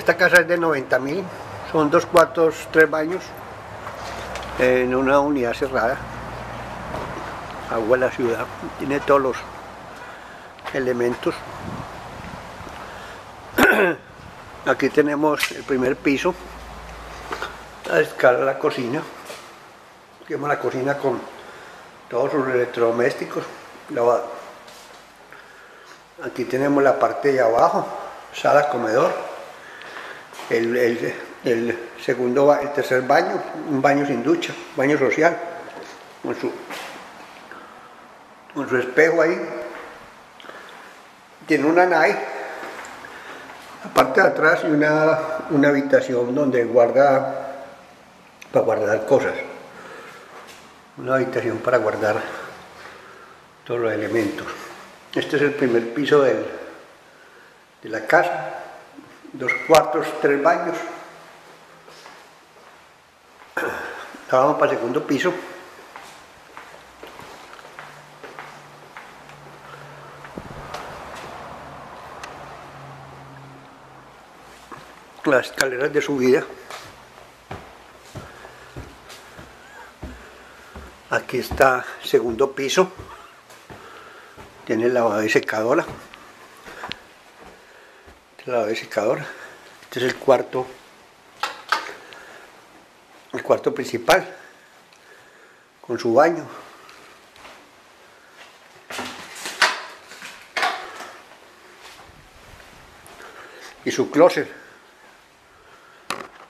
Esta casa es de 90 mil, son dos cuartos, tres baños en una unidad cerrada. Agua en la ciudad, tiene todos los elementos. Aquí tenemos el primer piso, la escala de la cocina. Tenemos la cocina con todos sus electrodomésticos. Aquí tenemos la parte de abajo, sala, comedor. El, el- el segundo, el tercer baño, un baño sin ducha, baño social, con su, con su espejo ahí. Tiene una nave, la parte de atrás y una, una habitación donde guarda, para guardar cosas. Una habitación para guardar todos los elementos. Este es el primer piso del- de la casa, dos cuartos, tres baños. Vamos para el segundo piso. Las escaleras de subida. Aquí está segundo piso. Tiene lavado y secadora. Y secadora. Este es el cuarto. El cuarto principal. Con su baño. Y su closet.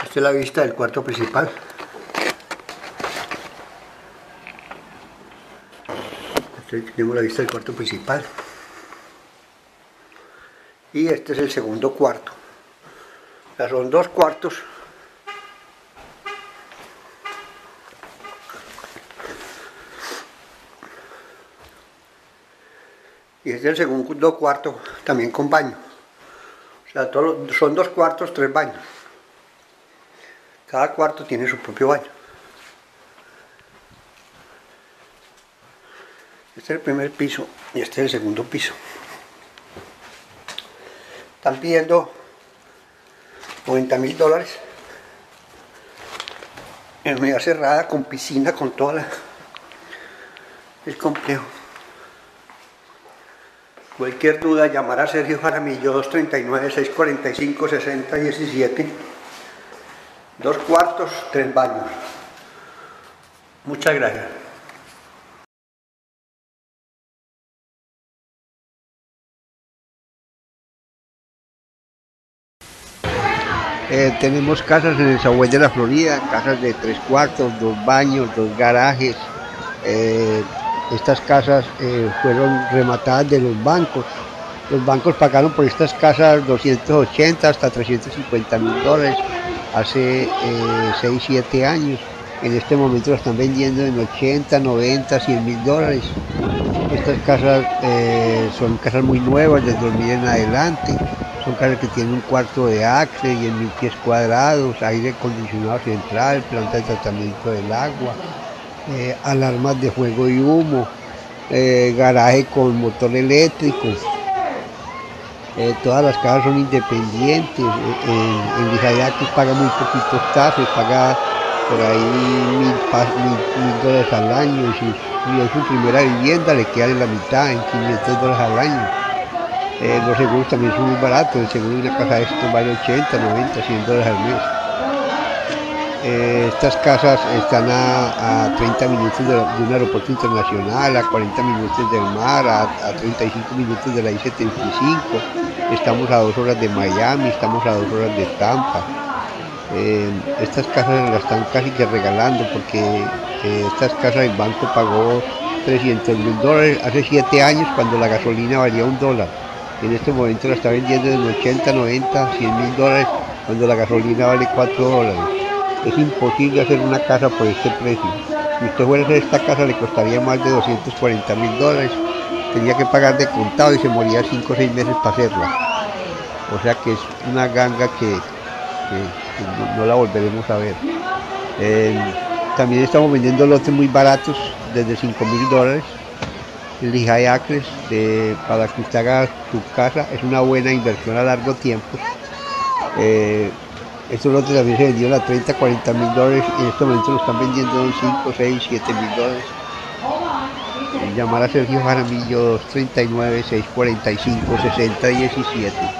Esta es la vista del cuarto principal. Tenemos la vista del cuarto principal. Y este es el segundo cuarto. Son dos cuartos. Y este es el segundo cuarto también con baño. O sea, son dos cuartos, tres baños. Cada cuarto tiene su propio baño. Este es el primer piso y este es el segundo piso. Están pidiendo 90 mil dólares en unidad cerrada con piscina, con toda la, el complejo. Cualquier duda, llamar a Sergio Jaramillo 239-645-6017. Dos cuartos, tres baños. Muchas gracias. Eh, tenemos casas en el Sahuel de la Florida, casas de tres cuartos, dos baños, dos garajes. Eh, estas casas eh, fueron rematadas de los bancos. Los bancos pagaron por estas casas 280 hasta 350 mil dólares hace 6, 7 años. En este momento lo están vendiendo en 80, 90, 100 mil dólares. Estas casas son casas muy nuevas, desde 2000 en adelante. Son casas que tienen un cuarto de acre y en mil pies cuadrados, aire acondicionado central, planta de tratamiento del agua, eh, alarmas de fuego y humo, eh, garaje con motor eléctrico. Eh, todas las casas son independientes. En, en paga muy poquitos taxes, paga por ahí mil, mil- mil dólares al año. Y si, es su primera vivienda, le queda la mitad, en 500 dólares al año. Eh, los seguros también son muy baratos. El seguro de una casa de esto vale 80, 90, 100 dólares al mes. Eh, estas casas están a, a 30 minutos de, un aeropuerto internacional, a 40 minutos del mar, a, a 35 minutos de la I-75. Estamos a dos horas de Miami, estamos a dos horas de Tampa. Eh, estas casas las están casi que regalando porque eh, estas casas el banco pagó 300 mil dólares hace 7 años cuando la gasolina valía un dólar. En este momento la está vendiendo en 80, 90, 100 mil dólares cuando la gasolina vale 4 dólares. Es imposible hacer una casa por este precio. Si usted fuera a hacer esta casa le costaría más de 240 mil dólares. Tenía que pagar de contado y se moría 5 o 6 meses para hacerla. O sea que es una ganga que, no la volveremos a ver. Eh, también estamos vendiendo lotes muy baratos, desde 5 mil dólares. Lehigh de- para que usted haga su casa, es una buena inversión a largo tiempo. Eh, estos lotes también se vendieron a 30, 40 mil dólares y en este momento lo están vendiendo en 5, 6, 7 mil dólares. Llamar a Sergio Jaramillo 239 645 60 17.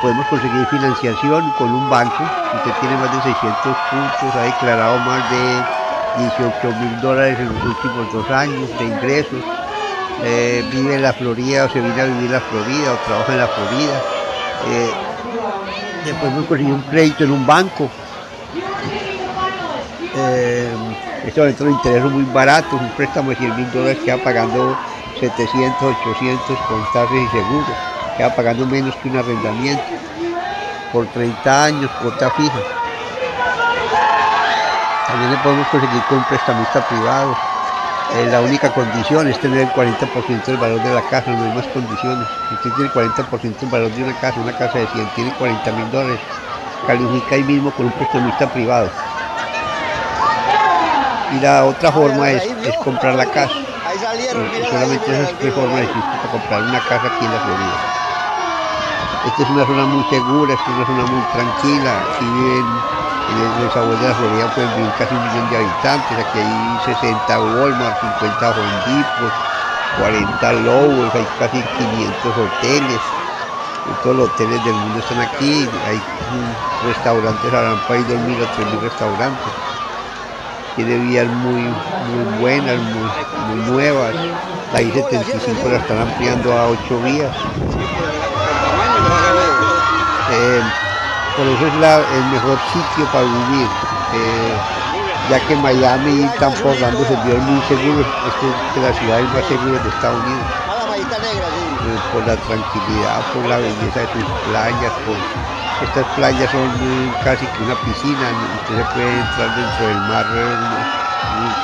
Podemos conseguir financiación con un banco. Usted tiene más de 600 puntos, ha declarado más de 18 mil dólares en los últimos dos años de ingresos. Eh, vive en la Florida o se viene a vivir en la Florida o trabaja en la Florida. Eh, podemos conseguir un crédito en un banco. Eh, este momento los intereses muy baratos, un préstamo de 100 mil dólares queda pagando 700, 800 con tasas y seguros, queda pagando menos que un arrendamiento por 30 años, cuota fija. También le podemos conseguir con un prestamista privado. Eh, la única condición es tener el 40% del valor de la casa, no hay más condiciones. Si usted tiene el 40% del valor de una casa, una casa de 100 tiene 40 mil dólares, califica ahí mismo con un prestamista privado. Y la otra forma es, comprar la casa. Eh, solamente esa es forma existe para comprar una casa aquí en la Florida. Esta es una zona muy segura, esta es una zona muy tranquila. Aquí viven en el sabor de la Florida pueden vivir casi un millón de habitantes. Aquí hay 60 Walmart, 50 Home 40 Lowes, hay casi 500 hoteles. Todos los hoteles del mundo están aquí. Hay restaurantes, habrán para 2.000 o 3.000 restaurantes tiene vías muy, muy buenas, muy, nuevas. La I-75 la están ampliando a 8 vías. Eh, por eso es el mejor sitio para vivir, eh, ya que Miami tampoco dando servicios muy seguros, es de las ciudades más seguras de Estados Unidos. Eh, por la tranquilidad, por la belleza de sus playas, por estas playas son casi que una piscina, usted se puede entrar dentro del mar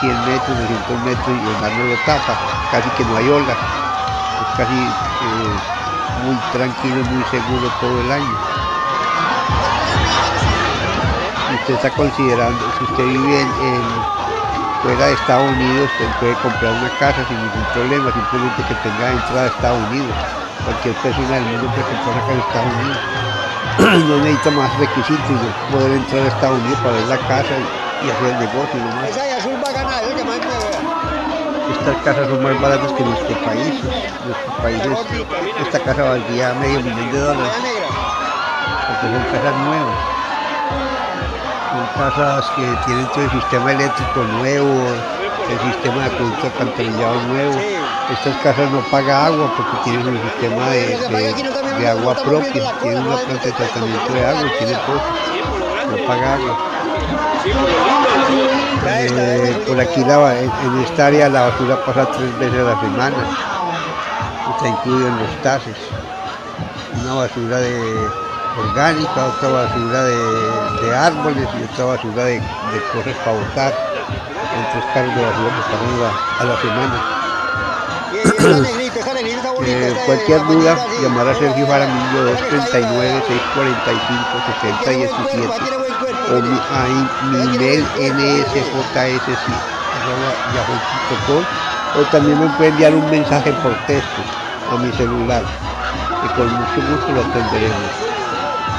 100 metros, 200 metros y el mar no lo tapa, casi que no hay olas, es casi eh, muy tranquilo muy seguro todo el año. Usted está considerando, si usted vive en, fuera de Estados Unidos, usted puede comprar una casa sin ningún problema, simplemente que tenga entrada a Estados Unidos. Cualquier persona del mundo puede comprar casa en Estados Unidos. no necesita más requisitos de poder entrar a Estados Unidos para ver la casa y, hacer el negocio nomás. Estas casas son más baratas que nuestro país. Nuestros países, esta casa valdría medio millón de dólares. Porque son casas nuevas. Son casas que tienen todo el sistema eléctrico nuevo, el sistema de producto alcantarillado nuevo. Estas casas no pagan agua porque tienen un sistema de, agua propia, tienen una planta de tratamiento de agua tienen todo. No paga agua. Eh, por aquí en, esta área la basura pasa tres veces a la semana. Está incluido en los tases. Una basura de orgánica, otra basura de, árboles y otra basura de, cosas para botar. En tres carros de basura que pasan a la semana. Eh, cualquier duda, llamar a Sergio Jaramillo 239 645 6017 o mi, a mi email o también me puede enviar un mensaje por texto a mi celular y con mucho gusto lo atenderemos.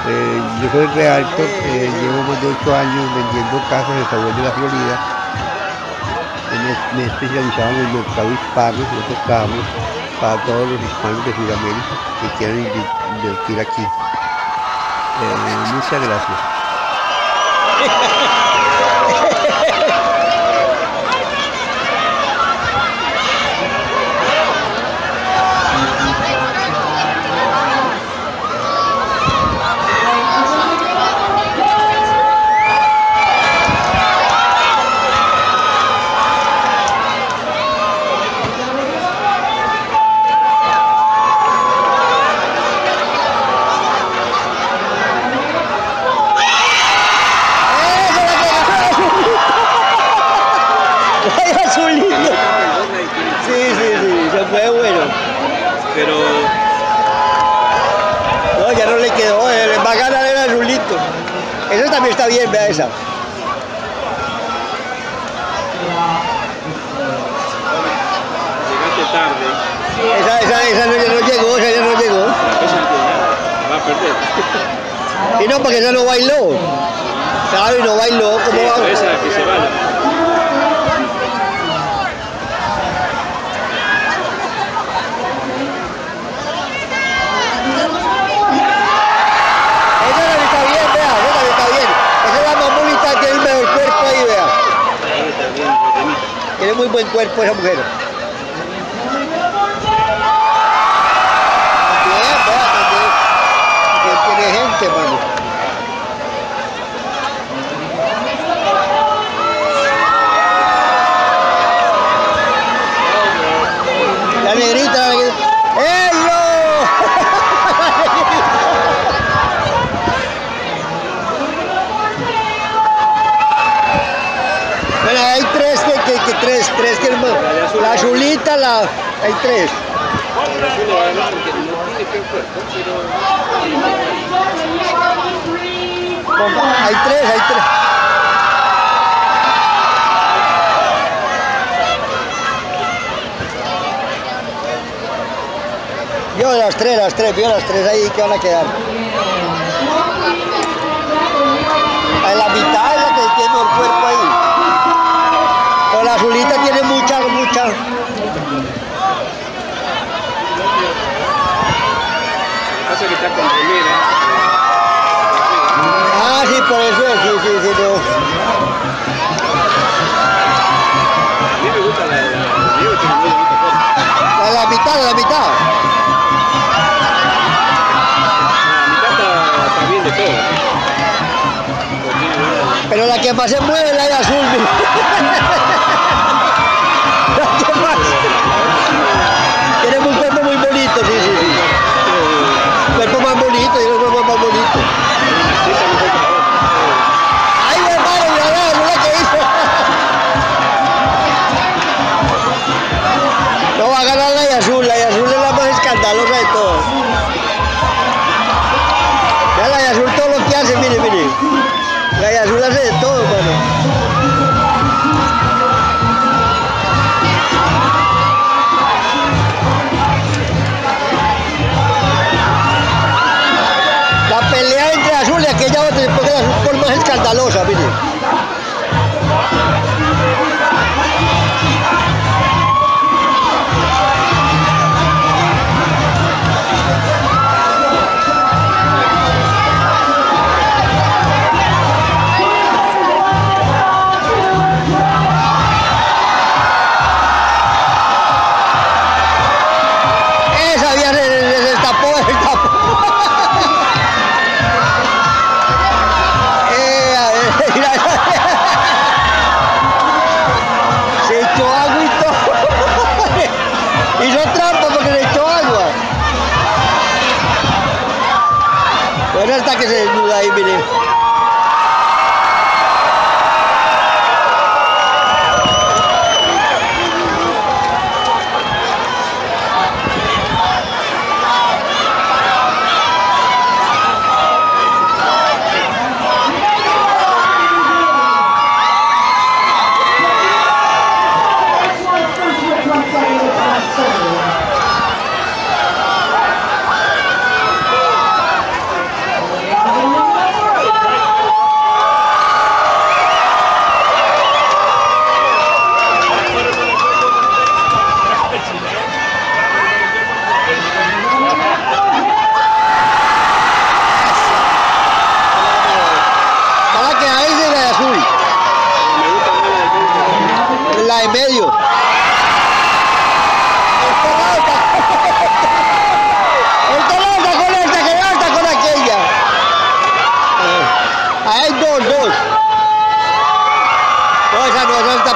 Eh, yo soy realtor, eh, llevo más de 8 años vendiendo casas en San de la Florida me, he especializado en el mercado hispano, nosotros trabajamos para todos los hispanos de Sudamérica que quieran invertir aquí. Eh, muchas gracias. Esa, esa, esa no, no llegó, esa ya no llegó. Va a perder. Y no, porque esa no bailó. Claro, y no bailó. ¿Cómo sí, va? Esa que se baila. buen cuerpo esa mujer. 33. Hay tres, hay tres. Yo las tres, las tres, yo las tres ahí que van a quedar. A mí me gusta la, la, la, la mitad, la mitad. La mitad está, está bien de todo. Pero la que pasé mueve la de azul. Suelta que se duda ahí, mire.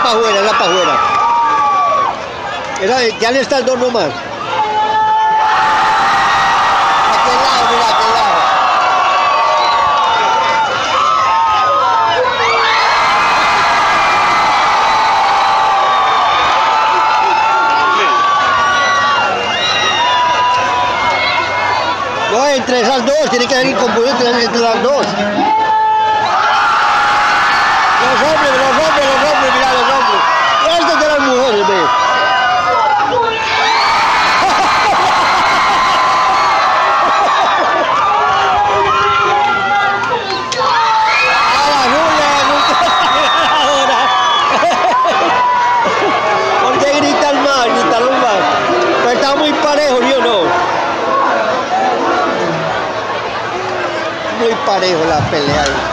pajuera, es la pajuera. Era, ya le está el dos nomás. No, entre esas dos, tiene que haber incomponente entre las dos. La pelea.